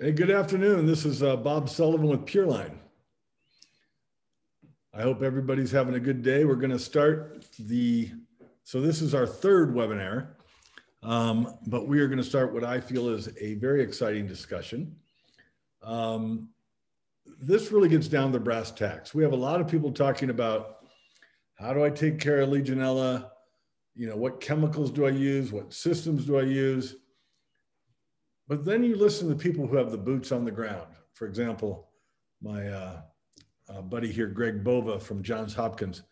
Hey, good afternoon. This is uh, Bob Sullivan with PureLine. I hope everybody's having a good day. We're going to start the, so this is our third webinar, um, but we are going to start what I feel is a very exciting discussion. Um, this really gets down to brass tacks. We have a lot of people talking about how do I take care of Legionella? You know, what chemicals do I use? What systems do I use? But then you listen to people who have the boots on the ground. For example, my uh, uh, buddy here, Greg Bova from Johns Hopkins.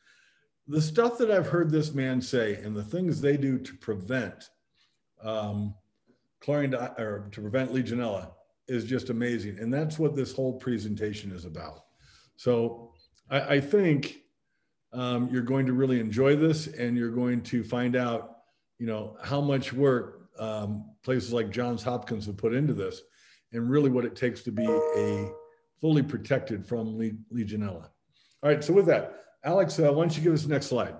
The stuff that I've heard this man say and the things they do to prevent um, chlorine or to prevent Legionella is just amazing. And that's what this whole presentation is about. So I, I think um, you're going to really enjoy this and you're going to find out, you know, how much work um, places like Johns Hopkins have put into this and really what it takes to be a fully protected from Legionella. All right, so with that, Alex, uh, why don't you give us the next slide?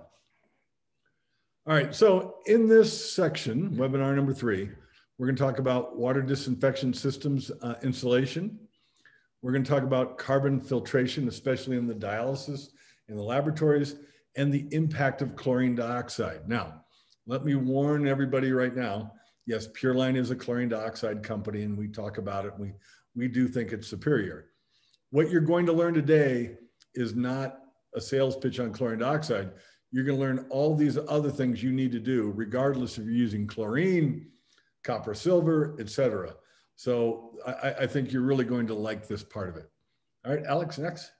All right, so in this section, webinar number three, we're going to talk about water disinfection systems uh, installation. We're going to talk about carbon filtration, especially in the dialysis in the laboratories, and the impact of chlorine dioxide. Now, let me warn everybody right now yes, PureLine is a chlorine dioxide company, and we talk about it. We we do think it's superior. What you're going to learn today is not a sales pitch on chlorine dioxide. You're going to learn all these other things you need to do, regardless if you're using chlorine, copper, silver, etc. So I, I think you're really going to like this part of it. All right, Alex, next.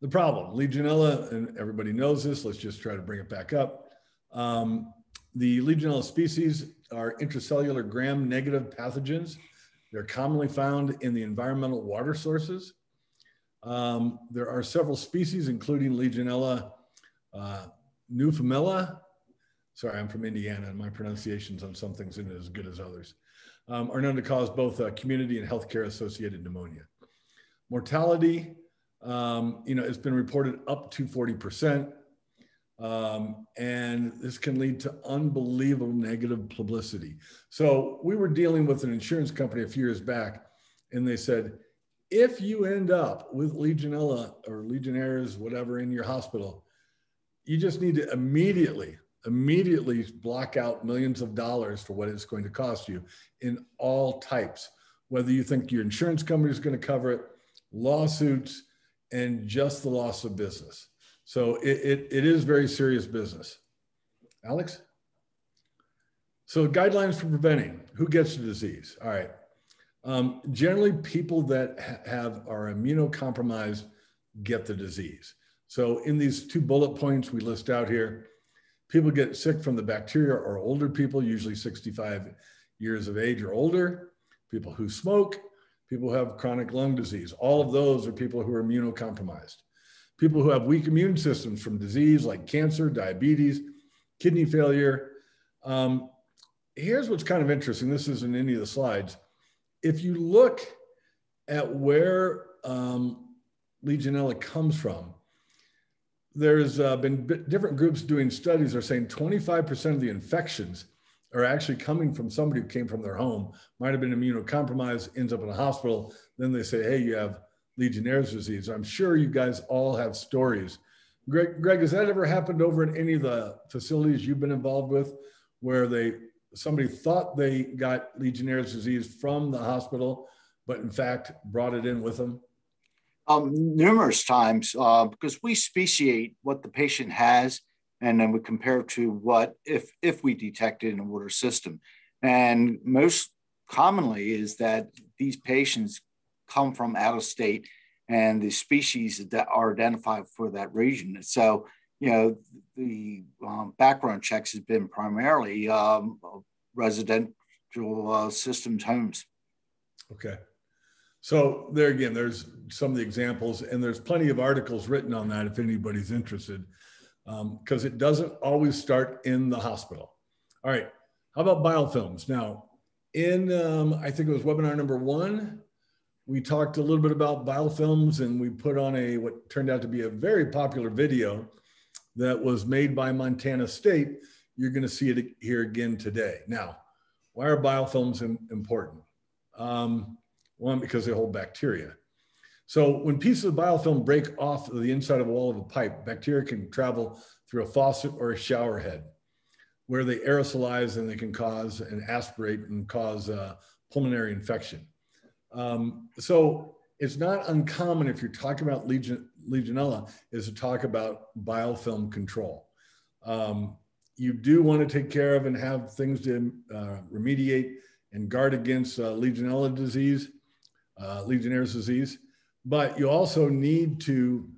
The problem, Legionella, and everybody knows this. Let's just try to bring it back up. Um, the Legionella species are intracellular gram negative pathogens. They're commonly found in the environmental water sources. Um, there are several species, including Legionella uh, newfoundlandia. Sorry, I'm from Indiana, and my pronunciations on some things isn't as good as others. Um, are known to cause both uh, community and healthcare associated pneumonia. Mortality, um, you know, it's been reported up to 40%. Um, and this can lead to unbelievable negative publicity. So we were dealing with an insurance company a few years back, and they said, if you end up with Legionella or Legionnaires, whatever, in your hospital, you just need to immediately, immediately block out millions of dollars for what it's going to cost you in all types. Whether you think your insurance company is going to cover it, lawsuits, and just the loss of business. So it, it, it is very serious business. Alex? So guidelines for preventing, who gets the disease? All right. Um, generally, people that ha have are immunocompromised get the disease. So in these two bullet points we list out here, people get sick from the bacteria or older people, usually 65 years of age or older, people who smoke, people who have chronic lung disease. All of those are people who are immunocompromised people who have weak immune systems from disease like cancer, diabetes, kidney failure. Um, here's what's kind of interesting. This isn't any of the slides. If you look at where um, Legionella comes from, there's uh, been different groups doing studies are saying 25% of the infections are actually coming from somebody who came from their home, might have been immunocompromised, ends up in a hospital. Then they say, hey, you have Legionnaire's disease. I'm sure you guys all have stories. Greg, Greg, has that ever happened over in any of the facilities you've been involved with where they somebody thought they got Legionnaire's disease from the hospital, but in fact brought it in with them? Um, numerous times uh, because we speciate what the patient has and then we compare to what if if we detect it in a water system. And most commonly is that these patients come from out of state and the species that are identified for that region. So, you know, the um, background checks has been primarily um, residential uh, systems homes. Okay. So there again, there's some of the examples, and there's plenty of articles written on that if anybody's interested, because um, it doesn't always start in the hospital. All right, how about biofilms? Now, in um, I think it was webinar number one, we talked a little bit about biofilms and we put on a what turned out to be a very popular video that was made by Montana State. You're going to see it here again today. Now, why are biofilms important? Um, one, because they hold bacteria. So when pieces of biofilm break off the inside of a wall of a pipe, bacteria can travel through a faucet or a shower head where they aerosolize and they can cause and aspirate and cause uh, pulmonary infection. Um, so it's not uncommon if you're talking about Legion, Legionella is to talk about biofilm control. Um, you do want to take care of and have things to uh, remediate and guard against uh, Legionella disease, uh, Legionnaire's disease, but you also need to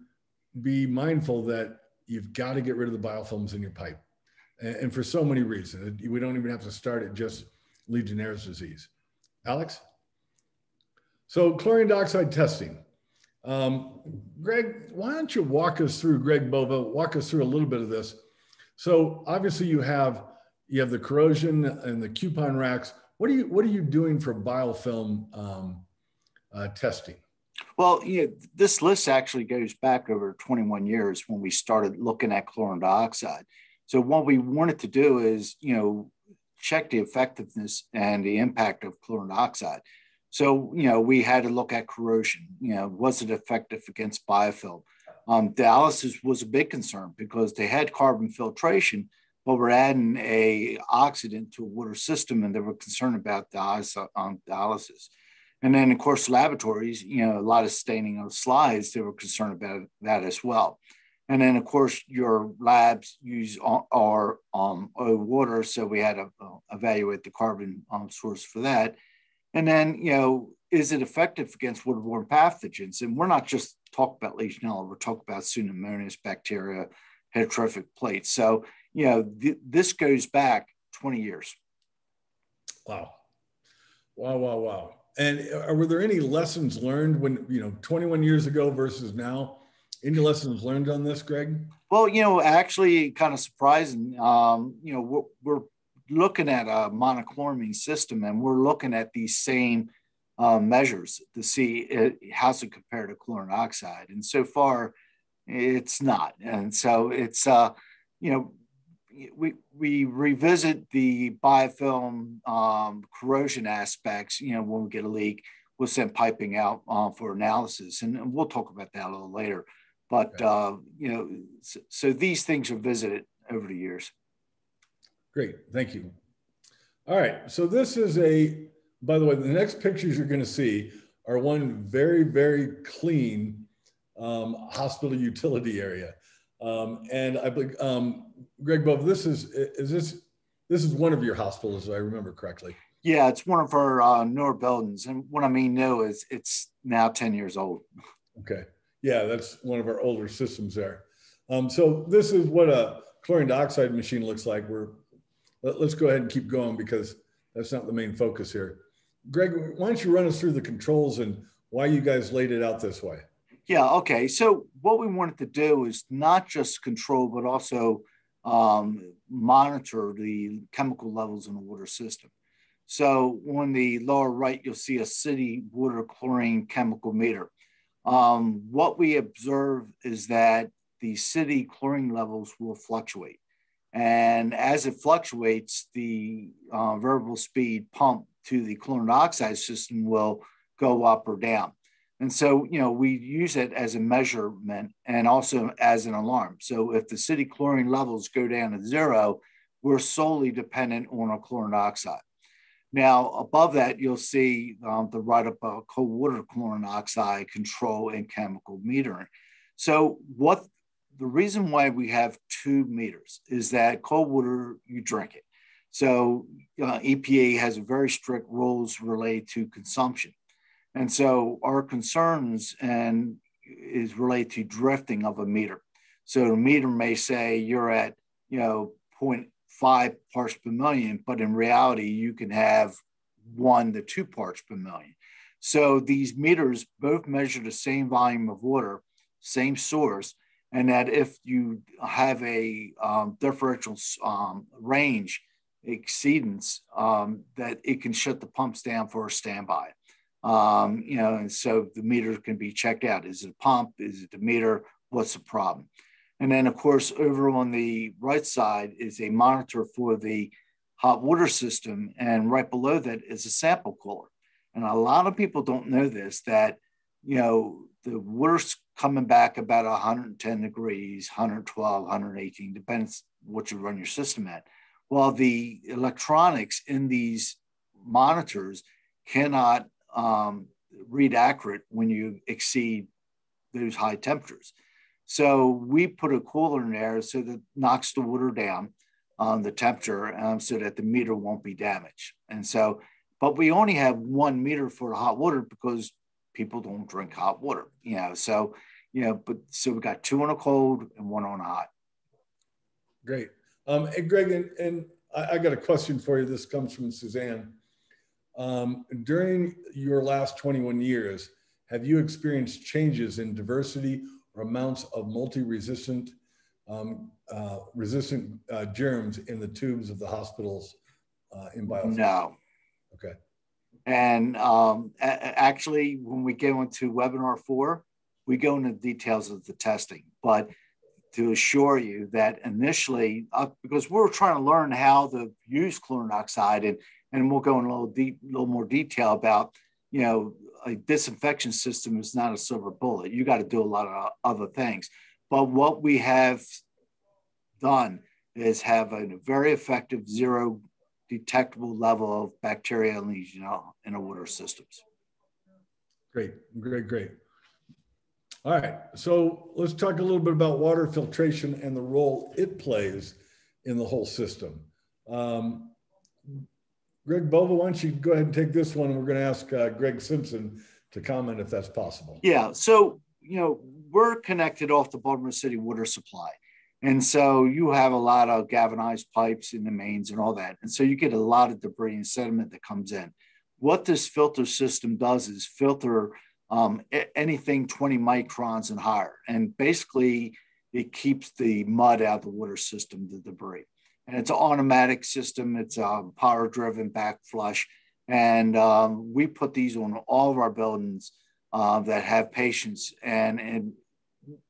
be mindful that you've got to get rid of the biofilms in your pipe. And, and for so many reasons, we don't even have to start at just Legionnaire's disease. Alex? So chlorine dioxide testing. Um, Greg, why don't you walk us through, Greg Bova, walk us through a little bit of this. So obviously you have you have the corrosion and the coupon racks. What are you what are you doing for biofilm um, uh, testing? Well, you know, this list actually goes back over 21 years when we started looking at chlorine dioxide. So what we wanted to do is, you know, check the effectiveness and the impact of chlorine dioxide. So, you know, we had to look at corrosion. You know, was it effective against biofilm? Um, dialysis was a big concern because they had carbon filtration, but we're adding a oxidant to a water system, and they were concerned about dialysis. And then, of course, laboratories, you know, a lot of staining of slides, they were concerned about that as well. And then, of course, your labs use our um, water, so we had to uh, evaluate the carbon um, source for that. And then, you know, is it effective against waterborne pathogens? And we're not just talking about Legionella, we're talking about Pseudomonas bacteria, heterotrophic plates. So, you know, th- this goes back 20 years. Wow. Wow, wow, wow. And uh, were there any lessons learned when, you know, 21 years ago versus now? Any lessons learned on this, Greg? Well, you know, actually kind of surprising. Um, you know, we're, we're looking at a monochloramine system and we're looking at these same uh, measures to see it, how's it compare to chlorine oxide. And so far, it's not. And so it's, uh, you know, we, we revisit the biofilm um, corrosion aspects, you know, when we get a leak, we'll send piping out uh, for analysis. And we'll talk about that a little later. But, okay. uh, you know, so, so these things are visited over the years. Great, thank you. All right, so this is a, by the way, the next pictures you're gonna see are one very, very clean um, hospital utility area. Um, and I believe, um, Greg Bova, this is, is this, this is one of your hospitals, if I remember correctly. Yeah, it's one of our uh, newer buildings. And what I mean new is it's now 10 years old. Okay. Yeah, that's one of our older systems there. Um, so this is what a chlorine dioxide machine looks like. We're let, us go ahead and keep going because that's not the main focus here. Greg, why don't you run us through the controls and why you guys laid it out this way? Yeah, okay. So what we wanted to do is not just control, but also um, monitor the chemical levels in the water system. So on the lower right, you'll see a city water chlorine chemical meter. Um, what we observe is that the city chlorine levels will fluctuate. And as it fluctuates, the uh, variable speed pump to the chlorine dioxide system will go up or down. And so, you know, we use it as a measurement and also as an alarm. So if the city chlorine levels go down to zero, we're solely dependent on our chlorine dioxide. Now, above that, you'll see um, the write-up of cold water chlorine oxide control and chemical metering. So what the reason why we have two meters is that cold water, you drink it. So uh, EPA has very strict rules related to consumption. And so our concerns and is related to drifting of a meter. So the meter may say you're at, you know, 0.5 parts per million, but in reality, you can have one to two parts per million. So these meters both measure the same volume of water, same source, and that if you have a um, differential um, range exceedance, um, that it can shut the pumps down for a standby. Um, you know, and so the meter can be checked out. Is it a pump? Is it the meter? What's the problem? And then, of course, over on the right side is a monitor for the hot water system, and right below that is a sample cooler. And a lot of people don't know this that, you know, the water's coming back about 110 degrees, 112, 118, depends what you run your system at. Well, the electronics in these monitors cannot um, read accurate when you exceed those high temperatures. So we put a cooler in there so that knocks the water down on the temperature um, so that the meter won't be damaged. And so, but we only have one meter for the hot water because people don't drink hot water, you know. So, you know, but so we got two on a cold and one on a hot. Great. Um, and Greg, and, and I, I, got a question for you. This comes from Suzanne. Um, during your last 21 years, have you experienced changes in diversity or amounts of multi-resistant um, uh, resistant uh, germs in the tubes of the hospitals uh, in biopsy? No. Okay. And um, a- actually, when we go into webinar four, we go into details of the testing. But to assure you that initially, uh, because we're trying to learn how to use chlorine dioxide, and, and we'll go in a little, de- little more detail about, you know, a disinfection system is not a silver bullet. You got to do a lot of other things. But what we have done is have a very effective zero detectable level of bacteria and Legionella in our water systems. Great, great, great. All right, so let's talk a little bit about water filtration and the role it plays in the whole system. Um, Greg Bova, why don't you go ahead and take this one? We're going to ask uh, Greg Simpson to comment if that's possible. Yeah, so, you know, we're connected off the Baltimore City water supply. And so you have a lot of galvanized pipes in the mains and all that. And so you get a lot of debris and sediment that comes in. What this filter system does is filter um, anything 20 microns and higher. And basically, it keeps the mud out of the water system, the debris. And it's an automatic system, it's a power driven back flush. And um, we put these on all of our buildings uh, that have patients. And, and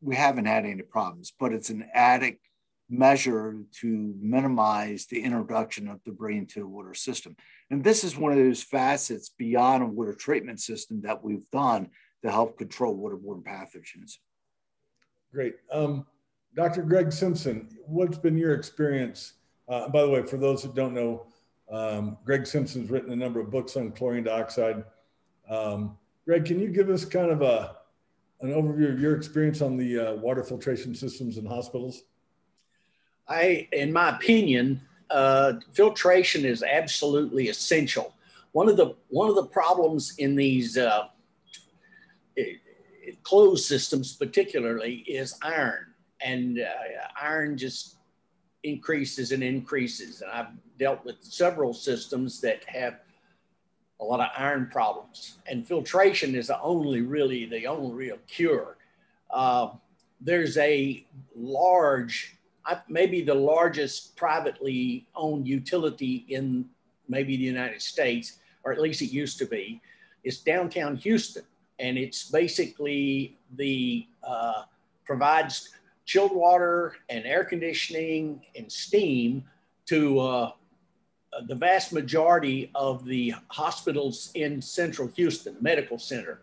we haven't had any problems, but it's an added measure to minimize the introduction of debris into the water system. And this is one of those facets beyond a water treatment system that we've done to help control waterborne pathogens. Great. Um, Dr. Greg Simpson, what's been your experience? Uh, by the way, for those that don't know, um, Greg Simpson's written a number of books on chlorine dioxide. Um, Greg, can you give us kind of a an overview of your experience on the uh, water filtration systems in hospitals? I, in my opinion, uh, filtration is absolutely essential. One of the one of the problems in these uh, closed systems, particularly, is iron, and uh, iron just increases and increases. And I've dealt with several systems that have a lot of iron problems. And filtration is the only really the only real cure. Uh, there's a large, maybe the largest privately owned utility in maybe the United States, or at least it used to be. It's downtown Houston, and it's basically the uh, provides chilled water and air conditioning and steam to uh, the vast majority of the hospitals in central Houston Medical Center.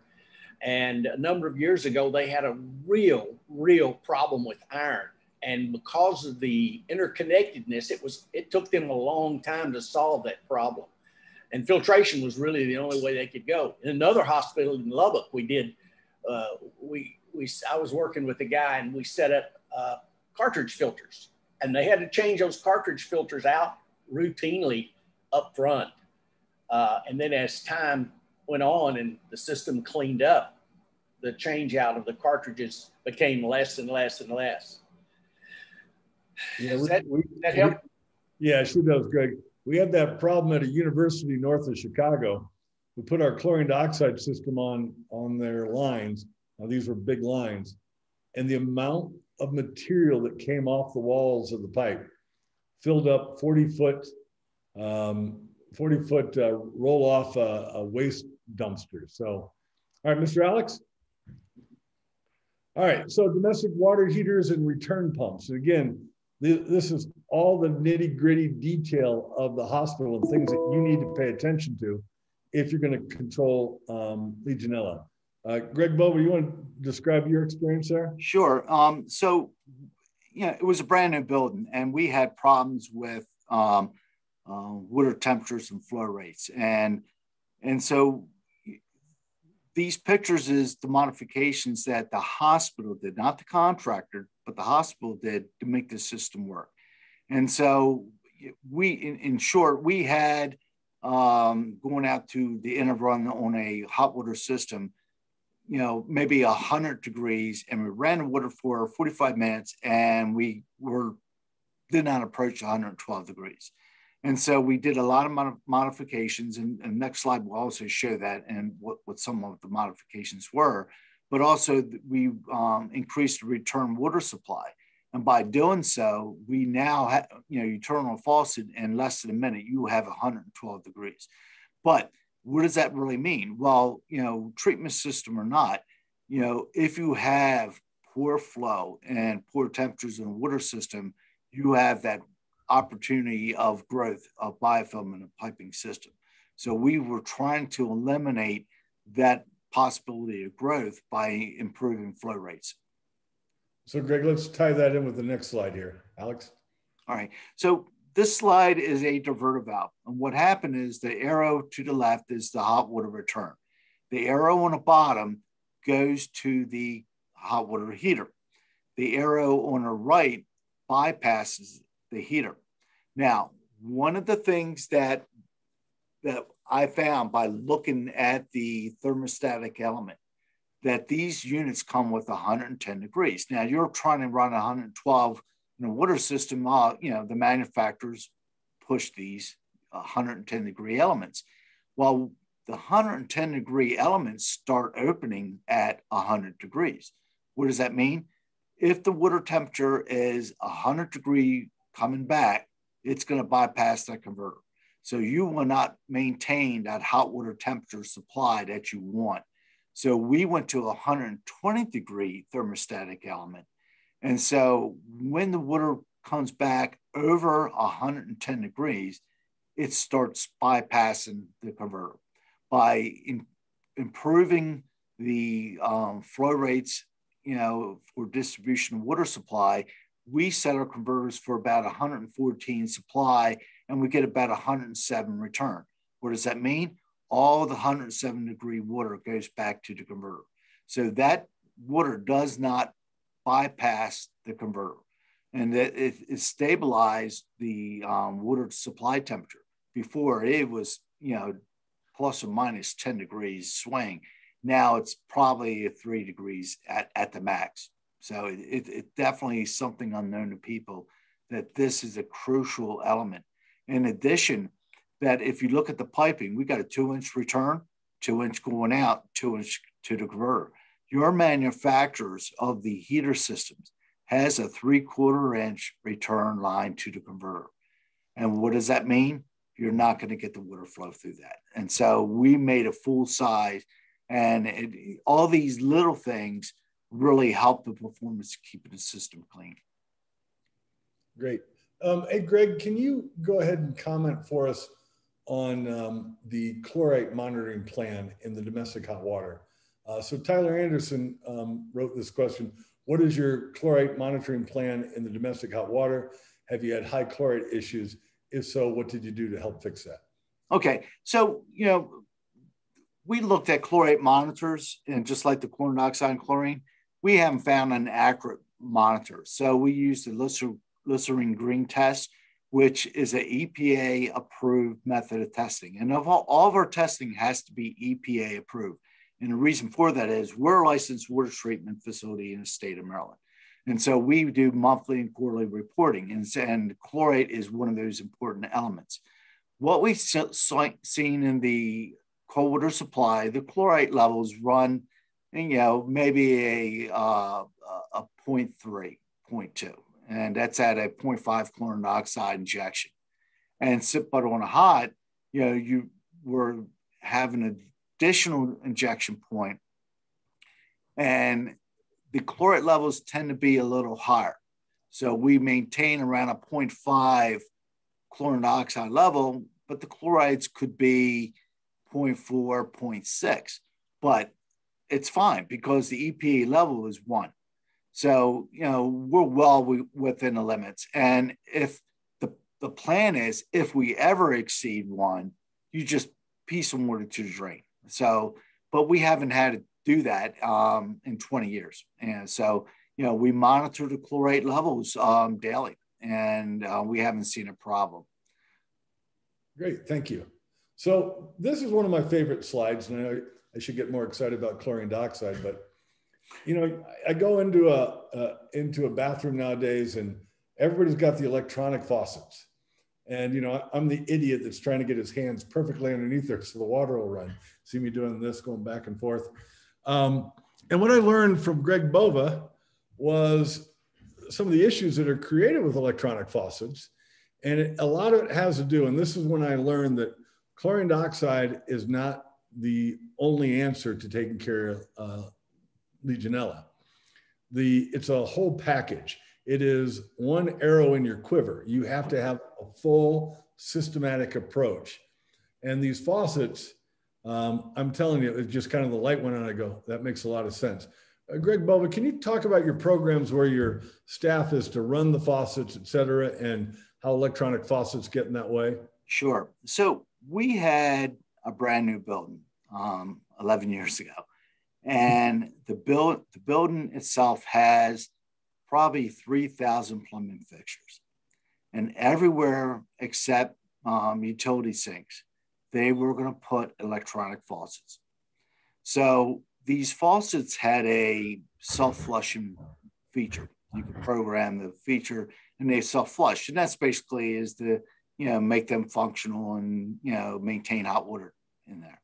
And a number of years ago, they had a real, real problem with iron. And because of the interconnectedness, it was it took them a long time to solve that problem. And filtration was really the only way they could go. In another hospital in Lubbock, we did uh, we we I was working with a guy and we set up uh, cartridge filters, and they had to change those cartridge filters out routinely up front. Uh, and then as time went on and the system cleaned up, the change out of the cartridges became less and less and less. Yeah, we, that, we, that help? We, yeah, she does, Greg. We had that problem at a university north of Chicago. We put our chlorine dioxide system on on their lines. Now these were big lines, and the amount of material that came off the walls of the pipe filled up 40 foot, um, 40 foot uh, roll off a, a waste dumpster. So, all right, Mr. Alex. All right, so domestic water heaters and return pumps. Again, this is all the nitty gritty detail of the hospital and things that you need to pay attention to if you're going to control um, Legionella. Uh, Greg Bova, you want to describe your experience there? Sure. Um, so, you know, it was a brand new building, and we had problems with um, uh, water temperatures and flow rates, and and so these pictures is the modifications that the hospital did, not the contractor, but the hospital did to make the system work. And so we, in, in short, we had um, going out to the interval on a hot water system, you know, maybe 100 degrees, and we ran the water for 45 minutes, and we were did not approach 112 degrees. And so we did a lot of mod- modifications, and, and, next slide will also show that and what, what some of the modifications were. But also, we um, increased the return water supply. And by doing so, we now have, you know, you turn on a faucet in less than a minute, you have 112 degrees. But what does that really mean? Well, you know, treatment system or not, you know, if you have poor flow and poor temperatures in the water system, you have that opportunity of growth of biofilm in a piping system. So we were trying to eliminate that possibility of growth by improving flow rates. So Greg, let's tie that in with the next slide here. Alex? All right. So this slide is a diverter valve. And what happened is the arrow to the left is the hot water return. The arrow on the bottom goes to the hot water heater. The arrow on the right bypasses the heater. Now, one of the things that that I found by looking at the thermostatic element that these units come with 110 degrees. Now you're trying to run 112 in a water system. Uh, you know the manufacturers push these 110 degree elements. Well, the 110 degree elements start opening at 100 degrees. What does that mean? If the water temperature is 100 degree coming back, it's going to bypass that converter. So you will not maintain that hot water temperature supply that you want. So we went to a 120 degree thermostatic element. And so when the water comes back over 110 degrees, it starts bypassing the converter. By in, improving the um, flow rates, you know, for distribution of water supply, we set our converters for about 114 supply and we get about 107 return. What does that mean? All the 107 degree water goes back to the converter. So that water does not bypass the converter and that it, it stabilized the um, water supply temperature. Before it was, you know, plus or minus 10 degrees swing. Now it's probably three degrees at, at the max. So it, it, it definitely is something unknown to people that this is a crucial element. In addition, that if you look at the piping, we got a two inch return, two inch going out, two inch to the converter. Your manufacturers of the heater systems has a three quarter inch return line to the converter. And what does that mean? You're not going to get the water flow through that. And so we made a full size and it, all these little things really help the performance keeping the system clean. Great. Um, hey, Greg, can you go ahead and comment for us on um, the chlorite monitoring plan in the domestic hot water? Uh, so Tyler Anderson um, wrote this question. What is your chlorite monitoring plan in the domestic hot water? Have you had high chlorite issues? If so, what did you do to help fix that? Okay, so you know, we looked at chlorate monitors, and just like the chlorine dioxide and chlorine, we haven't found an accurate monitor. So we use the Lissamine Green test, which is an EPA approved method of testing. And all of our testing has to be EPA approved. And the reason for that is we're a licensed water treatment facility in the state of Maryland. And so we do monthly and quarterly reporting, and, and chlorate is one of those important elements. What we've seen in the cold water supply, the chlorite levels run you know, maybe a, uh, a 0.3, 0.2, and that's at a 0.5 chlorine dioxide injection. And but on a hot, you know, you were having an additional injection point, and the chlorate levels tend to be a little higher. So we maintain around a 0.5 chlorine dioxide level, but the chlorites could be 0.4, 0.6, but it's fine because the EPA level is one. So, you know, we're well within the limits. And if the, the plan is, if we ever exceed one, you just piece some water to the drain. So, but we haven't had to do that um, in 20 years. And so, you know, we monitor the chlorate levels um, daily and uh, we haven't seen a problem. Great, thank you. So this is one of my favorite slides, and I, I should get more excited about chlorine dioxide, but you know, I go into a uh, into a bathroom nowadays, and everybody's got the electronic faucets, and you know, I'm the idiot that's trying to get his hands perfectly underneath there so the water will run. See me doing this, going back and forth. Um, and what I learned from Greg Bova was some of the issues that are created with electronic faucets. And it, a lot of it has to do, and this is when I learned that chlorine dioxide is not the only answer to taking care of uh, Legionella. The, it's a whole package. It is one arrow in your quiver. You have to have full systematic approach. And these faucets, um, I'm telling you, it just kind of the light went on. I go, that makes a lot of sense. Uh, Greg Bova, can you talk about your programs where your staff is to run the faucets, et cetera, and how electronic faucets get in that way? Sure. So we had a brand new building um, 11 years ago, and the build the building itself has probably 3,000 plumbing fixtures, and everywhere except um, utility sinks, they were going to put electronic faucets. So these faucets had a self-flushing feature. You could program the feature and they self-flush. And that's basically is to, you know, make them functional and, you know, maintain hot water in there.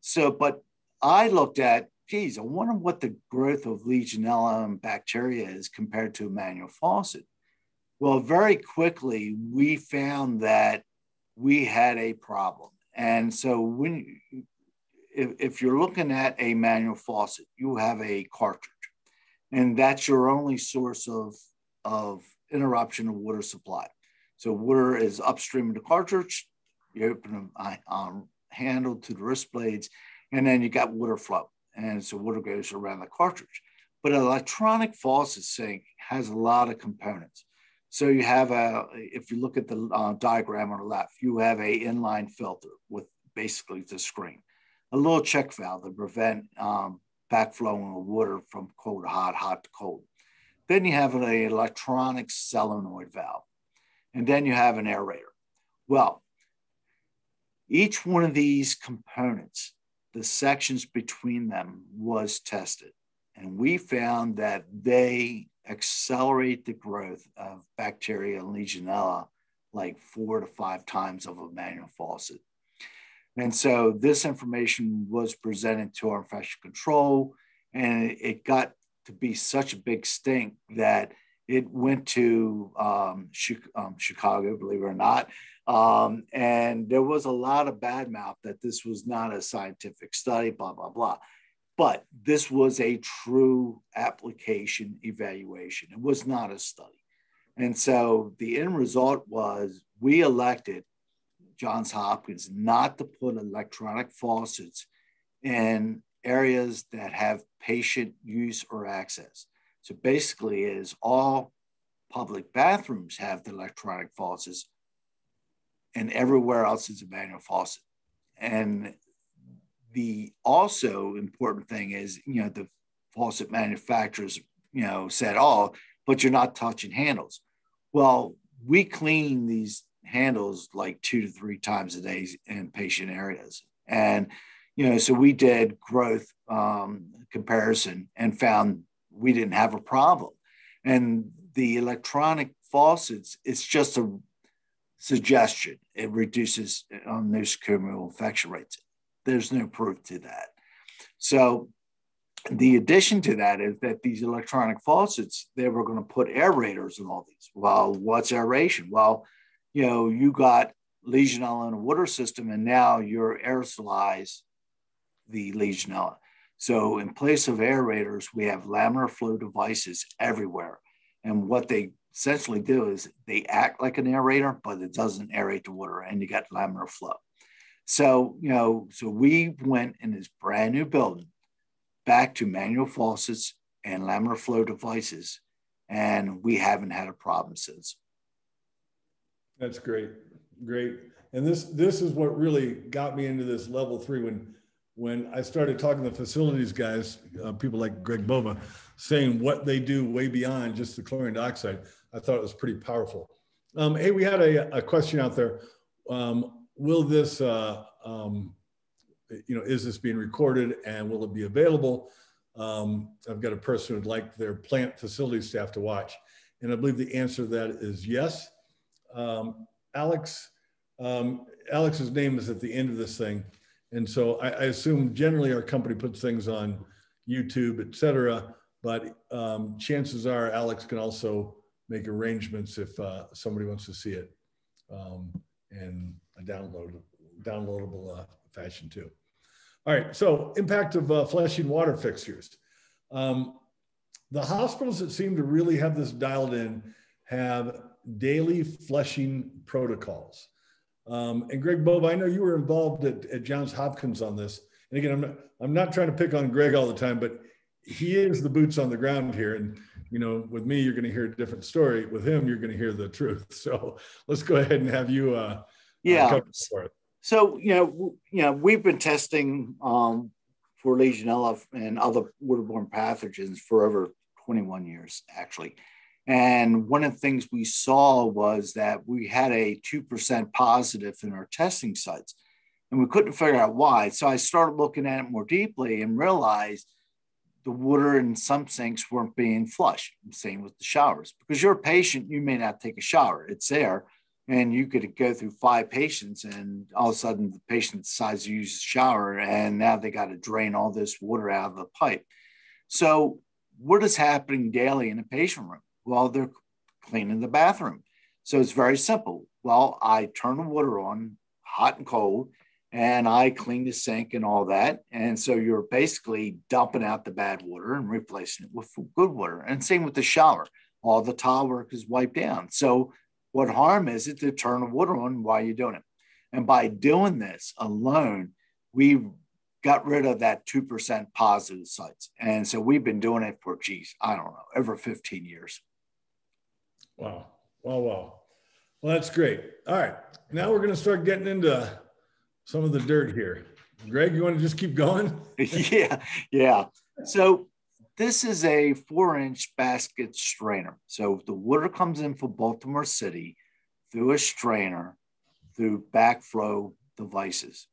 So, but I looked at, geez, I wonder what the growth of Legionella and bacteria is compared to a manual faucet. Well, very quickly, we found that we had a problem. And so when if, if you're looking at a manual faucet, you have a cartridge, and that's your only source of, of interruption of water supply. So water is upstream of the cartridge, you open a um, handle to the wrist blades, and then you got water flow. And so water goes around the cartridge. But an electronic faucet sink has a lot of components. So you have a, if you look at the uh, diagram on the left, you have a inline filter with basically the screen a little check valve to prevent um, backflowing of water from cold to hot, hot to cold. Then you have an electronic solenoid valve, and then you have an aerator. Well, each one of these components, the sections between them was tested, and we found that they accelerate the growth of bacteria Legionella like four to five times of a manual faucet. And so this information was presented to our infection control, and it got to be such a big stink that it went to um, um, Chicago, believe it or not. Um, and there was a lot of bad mouth that this was not a scientific study, blah, blah, blah. But this was a true application evaluation. It was not a study. And so the end result was we elected Johns Hopkins not to put electronic faucets in areas that have patient use or access. So basically is all public bathrooms have the electronic faucets and everywhere else is a manual faucet. And the also important thing is, you know, the faucet manufacturers, you know, said, oh, but you're not touching handles. Well, we clean these handles like two to three times a day in patient areas. And, you know, so we did growth um, comparison and found we didn't have a problem. And the electronic faucets, it's just a suggestion. It reduces on nosocomial infection rates. There's no proof to that. So the addition to that is that these electronic faucets, they were going to put aerators in all these. Well, what's aeration? Well, you know, you got Legionella in a water system, and now you're aerosolize the Legionella. So in place of aerators, we have laminar flow devices everywhere. And what they essentially do is they act like an aerator, but it doesn't aerate the water, and you got laminar flow. So, you know, so we went in this brand new building back to manual faucets and laminar flow devices, and we haven't had a problem since. That's great, great. And this this is what really got me into this level three when when I started talking to facilities guys, uh, people like Greg Bova, saying what they do way beyond just the chlorine dioxide. I thought it was pretty powerful. Um, hey, we had a, a question out there. Um, will this, uh, um, you know, is this being recorded and will it be available? Um, I've got a person who'd like their plant facility staff to watch. And I believe the answer to that is yes. Um, Alex, um, Alex's name is at the end of this thing. And so I, I, assume generally our company puts things on YouTube, et cetera, but um, chances are Alex can also make arrangements if uh, somebody wants to see it um, in a download, downloadable uh, fashion too. All right, so impact of uh, flashing water fixtures. Um, the hospitals that seem to really have this dialed in have daily flushing protocols. Um, and Greg Bob, I know you were involved at, at Johns Hopkins on this. And again, I'm not, I'm not trying to pick on Greg all the time, but he is the boots on the ground here. And, you know, with me, you're going to hear a different story. With him, you're going to hear the truth. So let's go ahead and have you. Uh, yeah. So, you know, you know, we've been testing um, for Legionella and other waterborne pathogens for over 21 years, actually. And one of the things we saw was that we had a 2% positive in our testing sites, and we couldn't figure out why. So I started looking at it more deeply and realized the water in some sinks weren't being flushed. Same with the showers. Because you're a patient, you may not take a shower, it's there. And you could go through five patients, and all of a sudden the patient decides to use the shower, and now they got to drain all this water out of the pipe. So, what is happening daily in a patient room? Well, they're cleaning the bathroom. So it's very simple. Well, I turn the water on, hot and cold, and I clean the sink and all that. And so you're basically dumping out the bad water and replacing it with good water. And same with the shower. All the tile work is wiped down. So what harm is it to turn the water on while you're doing it? And by doing this alone, we got rid of that 2% positive sites. And so we've been doing it for, geez, I don't know, over 15 years. Wow. Wow. Wow. Well, that's great. All right. Now we're going to start getting into some of the dirt here. Greg, you want to just keep going? yeah. Yeah. So this is a four inch basket strainer. So the water comes in from Baltimore City through a strainer through backflow devices.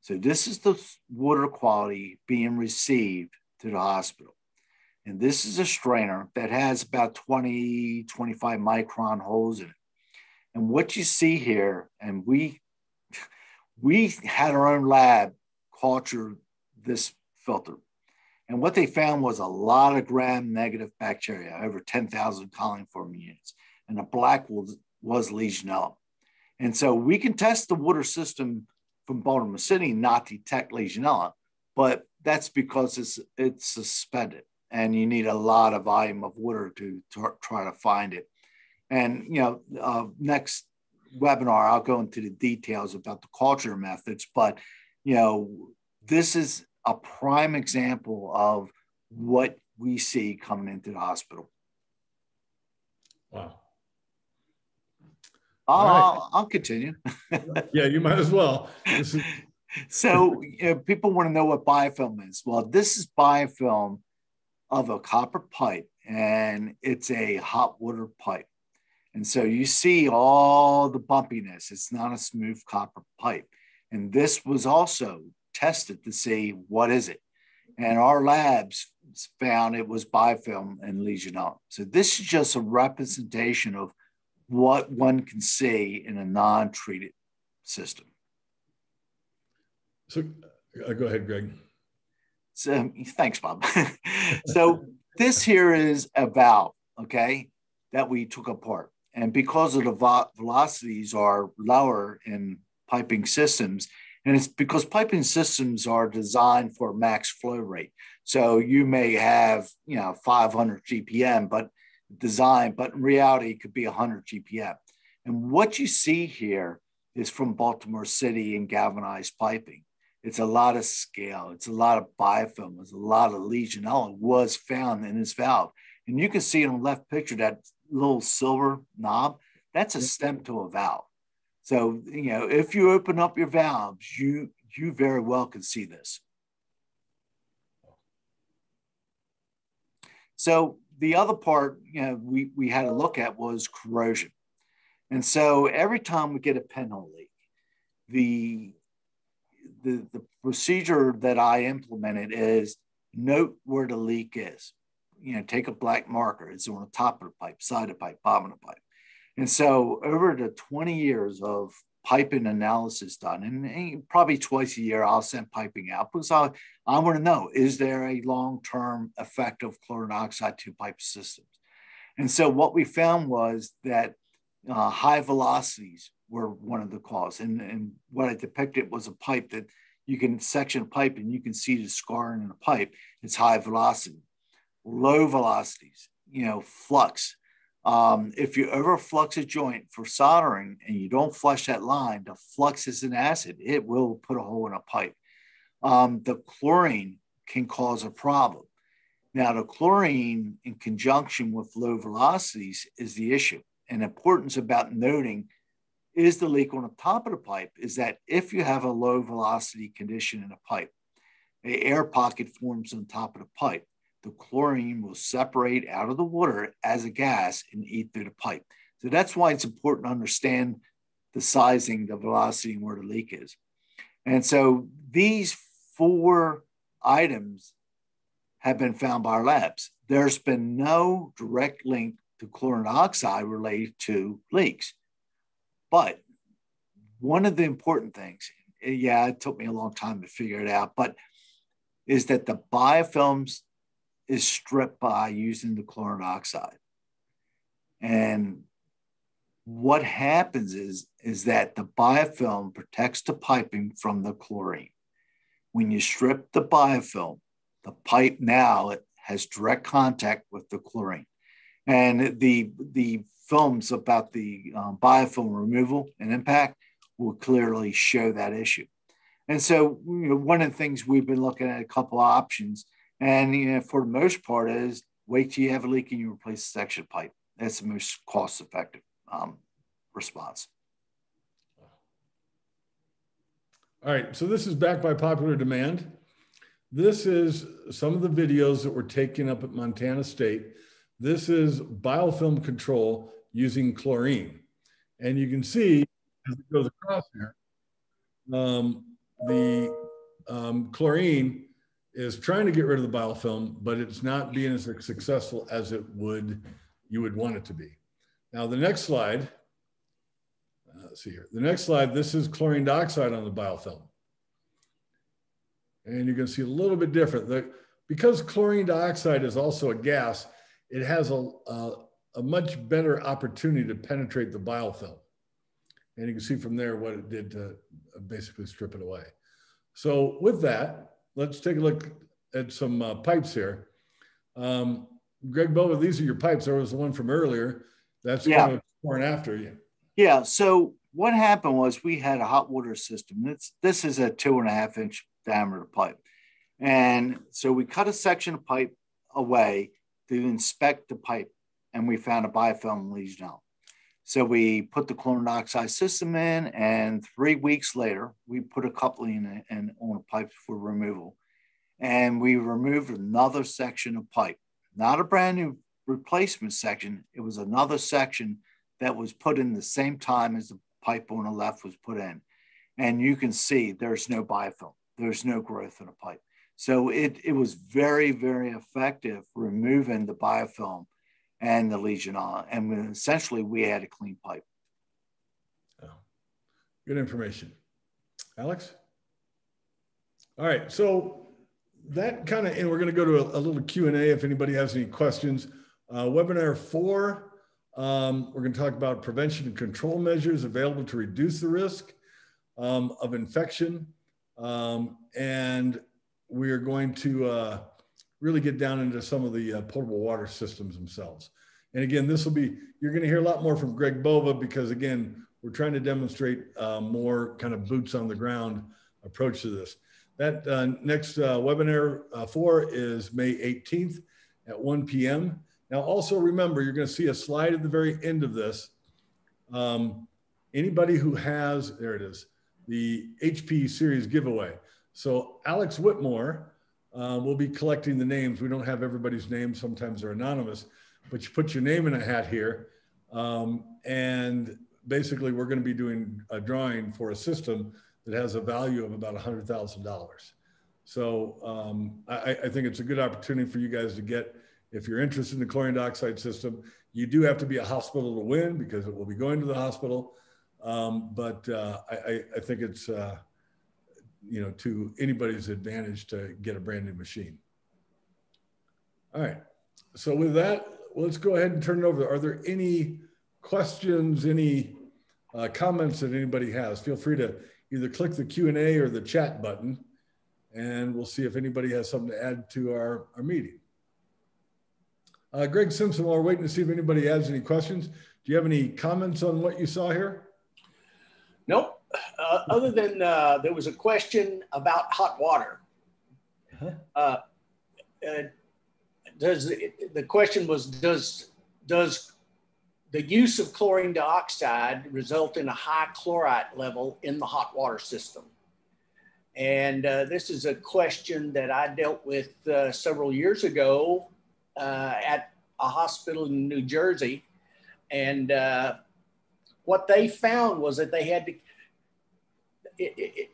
So this is the water quality being received to the hospital. And this is a strainer that has about 20, 25 micron holes in it. And what you see here, and we we had our own lab culture this filter. And what they found was a lot of gram negative bacteria, over 10,000 coliform units. And the black was, was Legionella. And so we can test the water system from Baltimore City, not detect Legionella, but that's because it's, it's suspended and you need a lot of volume of water to, to try to find it. And you know, uh, next webinar, I'll go into the details about the culture methods, but you know, this is a prime example of what we see coming into the hospital. Wow. I'll, right. I'll, I'll, continue. yeah, you might as well. Is- so you know, people want to know what biofilm is. Well, this is biofilm of a copper pipe and it's a hot water pipe. And so you see all the bumpiness. It's not a smooth copper pipe. And this was also tested to see what is it. And our labs found it was biofilm and Legionella. So this is just a representation of what one can see in a non-treated system. So uh, go ahead, Greg. So thanks, Bob. so this here is a valve, okay, that we took apart. And because of the vo- velocities are lower in piping systems, and it's because piping systems are designed for max flow rate. So you may have, you know, 500 GPM, but design, but in reality, it could be 100 GPM. And what you see here is from Baltimore City and galvanized piping. It's a lot of scale. It's a lot of biofilm. It's a lot of Legionella was found in this valve. And you can see in the left picture that little silver knob, that's a stem to a valve. So, you know, if you open up your valves, you you very well can see this. So the other part, you know, we, we had to look at was corrosion. And so every time we get a pinhole leak, the, the, the procedure that I implemented is note where the leak is. You know, take a black marker. It's on the top of the pipe, side of the pipe, bottom of the pipe. And so over the 20 years of piping analysis done, and, probably twice a year I'll send piping out because I, I want to know, is there a long-term effect of chlorine dioxide to pipe systems? And so what we found was that uh, high velocities were one of the cause. And, and what I depicted was a pipe that you can section a pipe and you can see the scarring in the pipe. It's high velocity. Low velocities, you know, flux. Um, if you ever flux a joint for soldering and you don't flush that line, the flux is an acid. It will put a hole in a pipe. Um, the chlorine can cause a problem. Now, the chlorine in conjunction with low velocities is the issue and importance about noting is the leak on the top of the pipe is that if you have a low velocity condition in a pipe, a air pocket forms on top of the pipe. The chlorine will separate out of the water as a gas and eat through the pipe. So that's why it's important to understand the sizing, the velocity, and where the leak is. And so these four items have been found by our labs. There's been no direct link to chlorine dioxide related to leaks. But one of the important things, yeah, it took me a long time to figure it out, but is that the biofilms is stripped by using the chlorine dioxide. And what happens is, is that the biofilm protects the piping from the chlorine. When you strip the biofilm, the pipe now it has direct contact with the chlorine. And the, the films about the um, biofilm removal and impact will clearly show that issue. And so, you know, one of the things we've been looking at a couple of options, and you know, for the most part, is wait till you have a leak and you replace the section pipe. That's the most cost-effective um, response. All right, so this is backed by popular demand. This is some of the videos that were taken up at Montana State this is biofilm control using chlorine. And you can see as it goes across here, um, the um, chlorine is trying to get rid of the biofilm, but it's not being as successful as it would you would want it to be. Now the next slide, uh, let's see here. The next slide, this is chlorine dioxide on the biofilm. And you can see a little bit different. The, because chlorine dioxide is also a gas, it has a, a, a much better opportunity to penetrate the biofilm. And you can see from there what it did to basically strip it away. So with that, let's take a look at some uh, pipes here. Um, Greg Bova, these are your pipes. There was the one from earlier. That's yeah. kind of before after you. Yeah. So what happened was we had a hot water system. It's, this is a two and a half inch diameter pipe. And so we cut a section of pipe away to inspect the pipe and we found a biofilm Legionella. So we put the chlorine dioxide system in, and three weeks later, we put a coupling in, in on a pipe for removal. And we removed another section of pipe, not a brand new replacement section. It was another section that was put in the same time as the pipe on the left was put in. And you can see there's no biofilm, there's no growth in the pipe. So it, it was very, very effective removing the biofilm and the Legionella. And essentially, we had a clean pipe. Oh, good information. Alex? All right. So that kind of, and we're going to go to a, a little Q&A if anybody has any questions. Uh, webinar four, um, we're going to talk about prevention and control measures available to reduce the risk um, of infection. Um, and we are going to uh, really get down into some of the uh, potable water systems themselves. And again, this will be, you're going to hear a lot more from Greg Bova because again, we're trying to demonstrate uh, more kind of boots on the ground approach to this. That uh, next uh, webinar uh, for is May 18th at 1 p.m. Now, also remember, you're going to see a slide at the very end of this. Um, anybody who has, there it is, the HP series giveaway. So Alex Whitmore uh, will be collecting the names. We don't have everybody's names. Sometimes they're anonymous, but you put your name in a hat here. Um, and basically we're going to be doing a drawing for a system that has a value of about $100,000. So um, I, I, think it's a good opportunity for you guys to get, if you're interested in the chlorine dioxide system, you do have to be a hospital to win because it will be going to the hospital. Um, but uh, I, I, think it's, uh, you know, to anybody's advantage to get a brand new machine. All right. So with that, let's go ahead and turn it over. Are there any questions, any uh, comments that anybody has? Feel free to either click the Q&A or the chat button, and we'll see if anybody has something to add to our, our meeting. Uh, Greg Simpson, while we're waiting to see if anybody has any questions, do you have any comments on what you saw here? Nope. Uh, other than uh, there was a question about hot water. Uh, uh, does the question was does does the use of chlorine dioxide result in a high chlorite level in the hot water system? And uh, this is a question that I dealt with uh, several years ago uh, at a hospital in New Jersey. And uh, what they found was that they had to, it, it,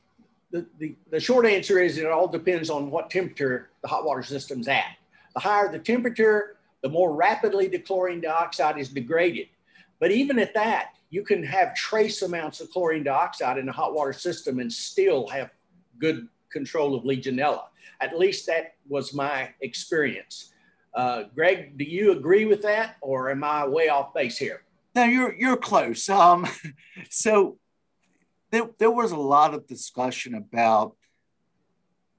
the, the, the short answer is it all depends on what temperature the hot water system's at. The higher the temperature, the more rapidly the chlorine dioxide is degraded. But even at that, you can have trace amounts of chlorine dioxide in a hot water system and still have good control of Legionella. At least that was my experience. Uh, Greg, do you agree with that, or am I way off base here? No, you're you're close. Um, so there, there was a lot of discussion about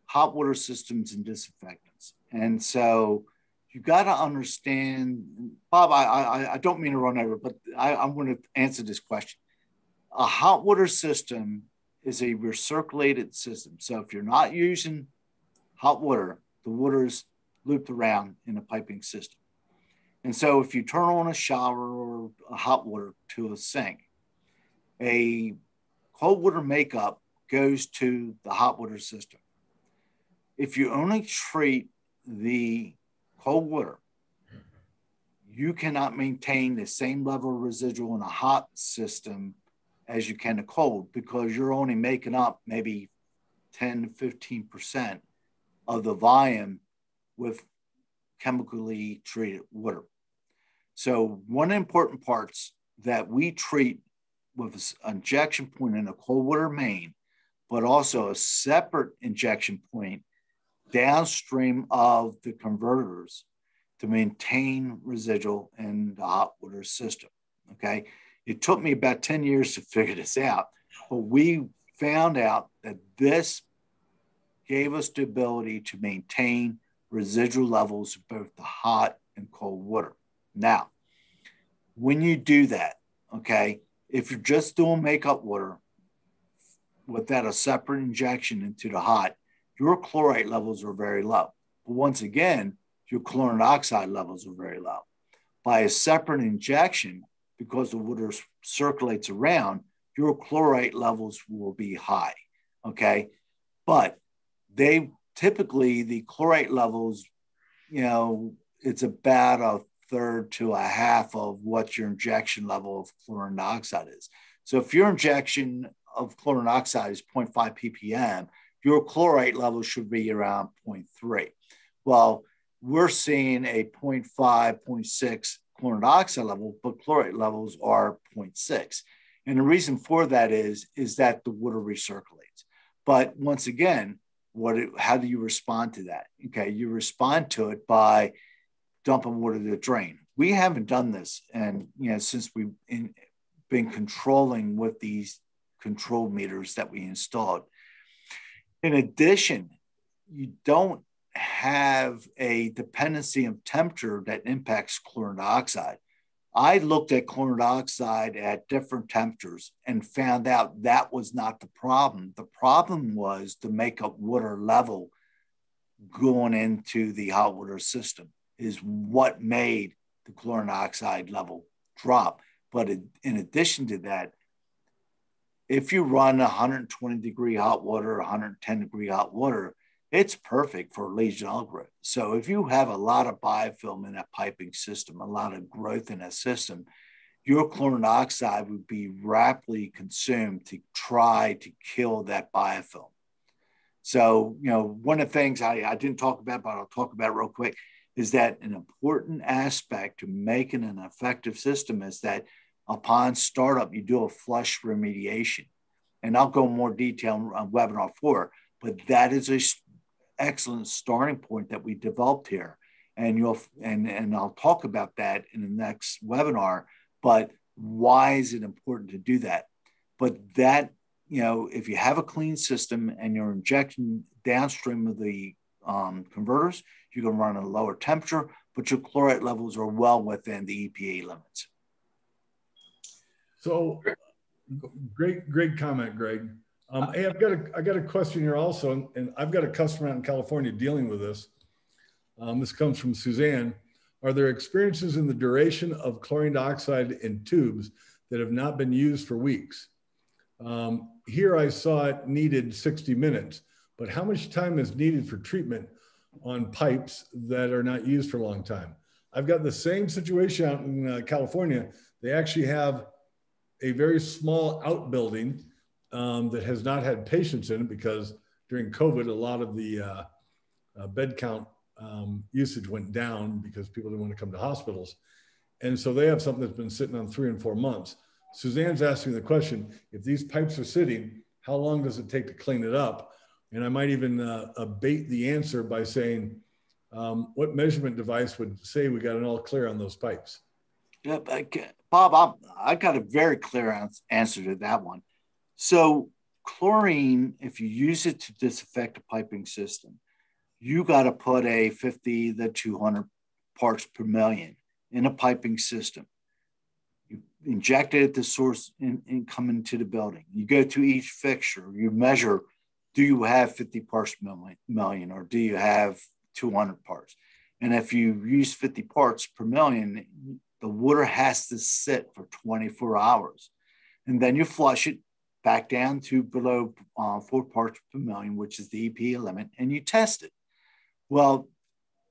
hot water systems and disinfectants, and so you got to understand, Bob. I, I, I don't mean to run over, but I, I'm going to answer this question. A hot water system is a recirculated system. So if you're not using hot water, the water is looped around in a piping system. And so if you turn on a shower or a hot water to a sink, a cold water makeup goes to the hot water system. If you only treat the cold water, you cannot maintain the same level of residual in a hot system as you can a cold because you're only making up maybe 10 to 15% of the volume with chemically treated water. So one important parts that we treat with an injection point in a cold water main, but also a separate injection point downstream of the converters to maintain residual in the hot water system. Okay. It took me about 10 years to figure this out, but we found out that this gave us the ability to maintain residual levels of both the hot and cold water. Now, when you do that, okay, if you're just doing makeup water without a separate injection into the hot, your chlorite levels are very low. But once again, your chlorine dioxide levels are very low. By a separate injection, because the water circulates around, your chlorite levels will be high. Okay. But they typically, the chlorite levels, you know, it's about a uh, third to a half of what your injection level of chlorine dioxide is. So if your injection of chlorine dioxide is 0.5 ppm, your chlorite level should be around 0.3. Well, we're seeing a 0.5, 0.6 chlorine dioxide level, but chlorite levels are 0.6. And the reason for that is, is that the water recirculates. But once again, what how do you respond to that? Okay, you respond to it by dumping water to the drain. We haven't done this, and you know, since we've in, been controlling with these control meters that we installed. In addition, you don't have a dependency of temperature that impacts chlorine dioxide. I looked at chlorine dioxide at different temperatures and found out that was not the problem. The problem was the makeup water level going into the hot water system is what made the chlorine dioxide level drop. But in addition to that, if you run 120 degree hot water, 110 degree hot water, it's perfect for Legionella growth. So if you have a lot of biofilm in that piping system, a lot of growth in that system, your chlorine dioxide would be rapidly consumed to try to kill that biofilm. So, you know, one of the things I, I didn't talk about, but I'll talk about real quick, is that an important aspect to making an effective system is that upon startup, you do a flush remediation. And I'll go more detail on uh, webinar four, but that is a excellent starting point that we developed here. And you'll and and I'll talk about that in the next webinar. But why is it important to do that? But that you know, if you have a clean system and you're injecting downstream of the um, converters, you can run at a lower temperature, but your chlorite levels are well within the EPA limits. So, great, great comment, Greg. Um, hey, I've got a, I got a question here also, and, I've got a customer out in California dealing with this. Um, this comes from Suzanne. Are there experiences in the duration of chlorine dioxide in tubes that have not been used for weeks? Um, here I saw it needed 60 minutes, but how much time is needed for treatment on pipes that are not used for a long time? I've got the same situation out in uh, California. They actually have a very small outbuilding um, that has not had patients in it because during COVID, a lot of the uh, uh, bed count um, usage went down because people didn't want to come to hospitals. And so they have something that's been sitting on three and four months. Suzanne's asking the question if these pipes are sitting, how long does it take to clean it up? And I might even uh, abate the answer by saying, um, what measurement device would say we got an all clear on those pipes? Bob, I, I got a very clear answer to that one. So chlorine, if you use it to disinfect a piping system, you got to put a 50 to 200 parts per million in a piping system. You inject it at the source and come into the building. You go to each fixture, you measure, do you have 50 parts per million or do you have 200 parts? And if you use 50 parts per million, the water has to sit for 24 hours. And then you flush it back down to below uh, four parts per million, which is the EPA limit, and you test it. Well,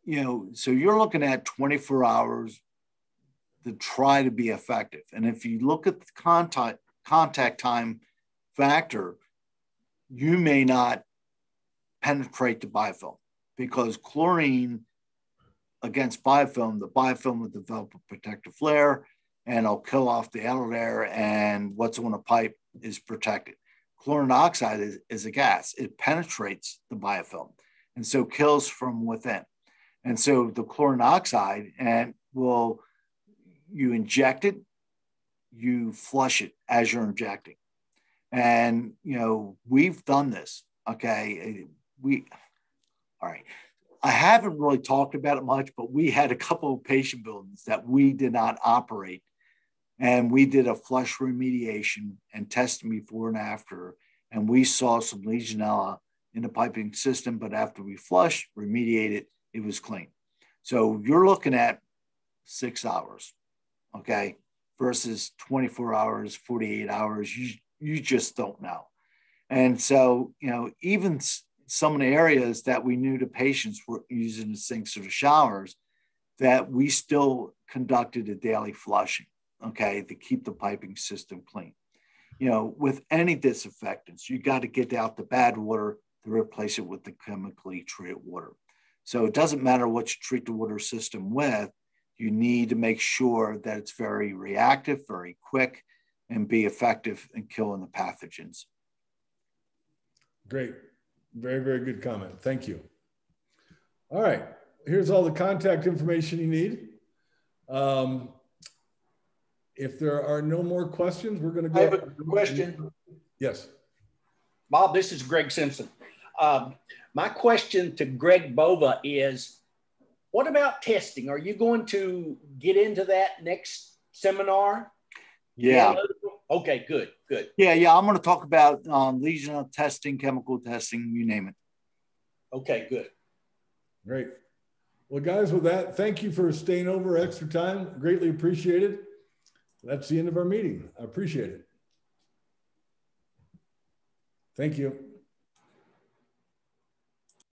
you know, so you're looking at 24 hours to try to be effective. And if you look at the contact contact time factor, you may not penetrate the biofilm because chlorine against biofilm, the biofilm will develop a protective layer and it'll kill off the outer layer and what's on a pipe is protected. Chlorine dioxide is, is a gas. It penetrates the biofilm and so kills from within. And so the chlorine dioxide and will you inject it, you flush it as you're injecting. And you know, we've done this. Okay. We all right. I haven't really talked about it much, but we had a couple of patient buildings that we did not operate and we did a flush remediation and testing before and after. And we saw some Legionella in the piping system, but after we flushed, remediated, it was clean. So you're looking at six hours, okay, versus 24 hours, 48 hours. You, just don't know. And so, you know, even some of the areas that we knew the patients were using the sinks or the showers, that we still conducted a daily flushing okay, to keep the piping system clean. You know, with any disinfectants, you got to get out the bad water to replace it with the chemically treated water. So it doesn't matter what you treat the water system with, you need to make sure that it's very reactive, very quick, and be effective in killing the pathogens. Great. Very, very good comment. Thank you. All right. Here's all the contact information you need. Um, if there are no more questions, we're going to go. I have a question. Yes. Bob, this is Greg Simpson. Um, my question to Greg Bova is what about testing? Are you going to get into that next seminar? Yeah. Okay, good, good. Yeah, yeah. I'm going to talk about um, lesional testing, chemical testing, you name it. Okay, good. Great. Well, guys, with that, thank you for staying over extra time. Greatly appreciated. That's the end of our meeting. I appreciate it. Thank you.